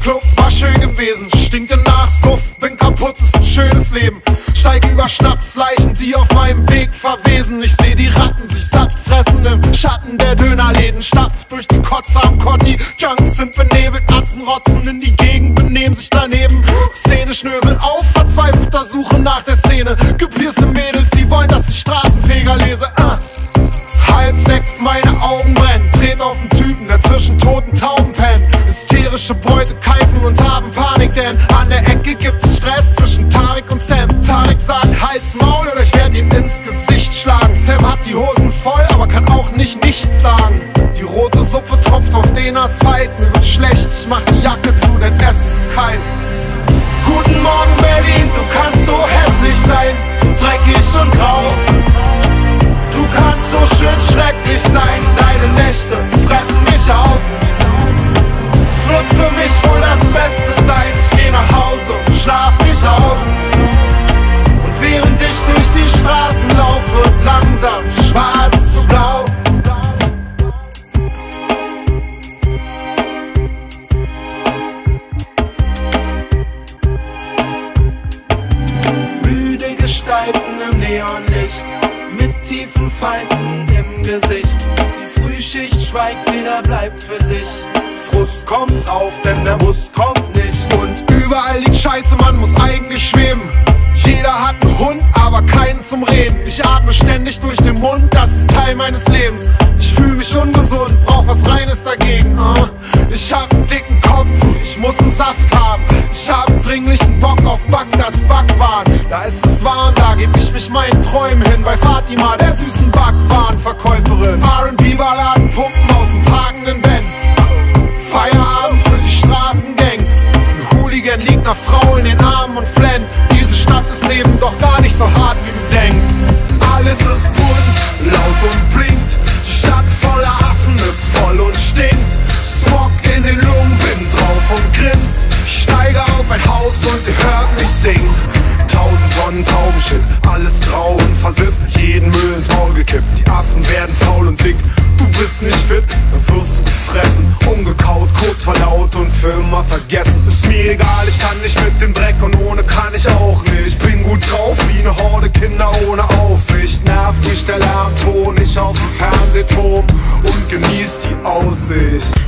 Club war schön gewesen, stinke nach Suff, bin kaputt, ist ein schönes Leben. Steig über Schnapsleichen, die auf meinem Weg verwesen. Ich seh die Ratten sich satt fressen im Schatten der Dönerläden. Stapf durch die Kotze am Kotti, Junks sind benebelt, Atzen rotzen in die Gegend, benehmen sich daneben. Szene schnösel auf, verzweifelter Suche nach der Szene. Gepierste Mädels, die wollen, dass ich Straßenfeger lese. Ah. Halb sechs, meine Augen brennen. Tret auf den Typen, der zwischen toten Tauben pennt. Hysterische Beute keifen und haben Panik, denn an der Ecke gibt es Stress zwischen Tarek und Sam. Tarek sagt, Hals, Maul oder ich werd ihm ins Gesicht schlagen. Sam hat die Hosen voll, aber kann auch nicht nichts sagen. Die rote Suppe tropft auf den Asphalt. Mir wird schlecht, ich mach die Jacke zu, denn es ist kalt. Gestalten im Neonlicht mit tiefen Falten im Gesicht. Die Frühschicht schweigt, jeder bleibt für sich. Frust kommt auf, denn der Bus kommt nicht. Und überall liegt Scheiße, man muss eigentlich schweben. Jeder hat einen Hund, aber keinen zum Reden. Ich atme ständig durch den Mund, das ist Teil meines Lebens. Ich fühle mich ungesund, brauch was Reines dagegen. ah. Ich hab einen dicken Kopf, ich muss einen Saft haben. Ich hab dringlichen Bock auf Bagdads Backwaren. Da ist es warm, da geb ich mich meinen Träumen hin. Bei Fatima, der süßen Backwarenverkäuferin. RB-Balladen pumpen aus dem parkenden Benz. Feierabend für die Straßengangs. Ein Hooligan liegt einer Frau in den Armen und flennt. Diese Stadt ist eben doch gar nicht so hart, wie du denkst. Alles ist alles grau und versifft, jeden Müll ins Maul gekippt. Die Affen werden faul und dick, du bist nicht fit, dann wirst du gefressen, umgekaut, kurz verdaut und für immer vergessen. Ist mir egal, ich kann nicht mit dem Dreck und ohne kann ich auch nicht. Ich bin gut drauf, wie eine Horde Kinder ohne Aufsicht. Nervt mich der Lärmton, ich auf dem Fernsehturm und genieß die Aussicht.